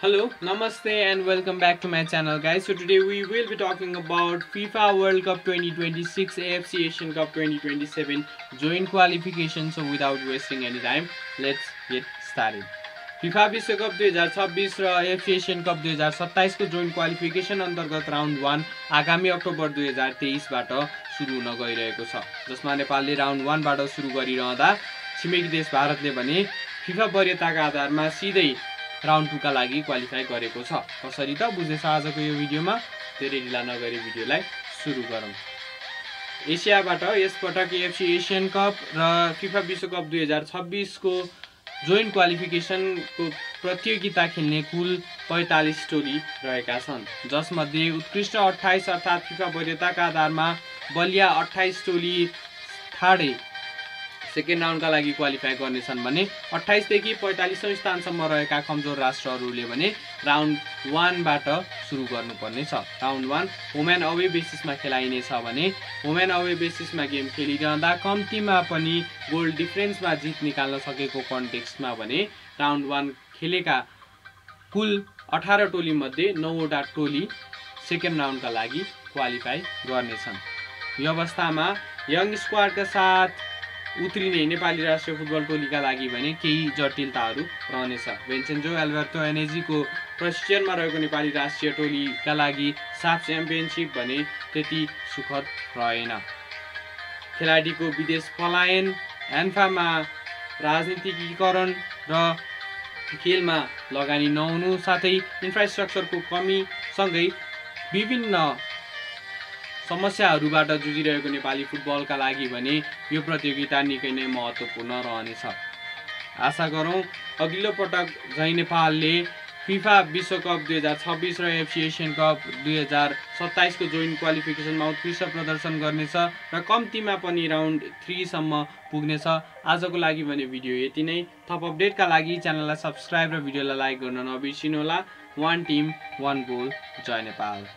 Hello, Namaste, and welcome back to my channel, guys. So today we will be talking about FIFA World Cup 2026, AFC Asian Cup 2027 joint qualification. So without wasting any time, let's get started. FIFA विश्वकप दुई हजार छब्बिस र FC Asian cup दुई हजार सत्ताइसको joint qualification अन्तर्गत round one आगामी अक्टोबर दुई हजार तेइसबाट सुरु हुन गइरहेको छ जसमा नेपालले राउन्ड वानबाट सुरु गरिरहँदा छिमेकी देश भारतले भने फिफा वरियताका आधारमा सिधै राउन्ड टूका लागि क्वालिफाई गरेको छ। कसरी त बुझ्दैछ आजको यो भिडियोमा? धेरै ढिला नगरी भिडियोलाई सुरु गरौँ। एसियाबाट यसपटक एफसी एसियन कप र फिफा विश्वकप दुई हजार छब्बिसको जोइन्ट क्वालिफिकेसनको प्रतियोगिता खेल्ने कुल पैँतालिस टोली रहेका छन्। जसमध्ये उत्कृष्ट अठाइस अर्थात् फिफा वरियताका आधारमा बलिया अठाइस टोली थाडै सेकेन्ड राउन्डका लागि क्वालिफाई गर्नेछन् भने अठाइसदेखि पैँतालिसौँ स्थानसम्म रहेका कमजोर राष्ट्रहरूले भने राउन्ड वानबाट सुरु गर्नुपर्नेछ। राउन्ड वान एन्ड अवे बेसिसमा खेलाइनेछ भने एन्ड अवे बेसिसमा गेम खेलिरहँदा कम्तीमा पनि गोल डिफ्रेन्समा जित निकाल्न सकेको कन्टेक्स्टमा भने राउन्ड वान खेलेका कुल अठार टोलीमध्ये नौवटा टोली सेकेन्ड राउन्डका लागि क्वालिफाई गर्नेछन्। यो अवस्थामा यङ स्क्वाडका साथ उत्रिने नेपाली राष्ट्रिय फुटबल टोलीका लागि भने केही जटिलताहरू रहनेछ। भेन्सेन्जो एल्बर्टो एनएजीको प्रशिक्षणमा रहेको नेपाली राष्ट्रिय टोलीका लागि साफ च्याम्पियनसिप भने त्यति सुखद रहेन। खेलाडीको विदेश पलायन एन्फामा राजनीतिकीकरण र खेलमा लगानी नहुनु साथै इन्फ्रास्ट्रक्चरको कमीसँगै विभिन्न समस्याहरूबाट जुझिरहेको नेपाली फुटबलका लागि भने यो प्रतियोगिता निकै नै महत्त्वपूर्ण रहनेछ। आशा गरौँ अघिल्लो पटक झै नेपालले फिफा विश्वकप दुई हजार छब्बिस र एफसी एसियन कप दुई हजार सत्ताइसको जोइन्ट क्वालिफिकेसनमा उत्कृष्ट प्रदर्शन गर्नेछ र कम्तीमा पनि राउन्ड थ्रीसम्म पुग्नेछ। आजको लागि भने भिडियो यति नै। थप अपडेटका लागि च्यानललाई सब्सक्राइब र भिडियोलाई लाइक गर्न नबिर्सिनुहोला। वान टिम वान गोल जय नेपाल।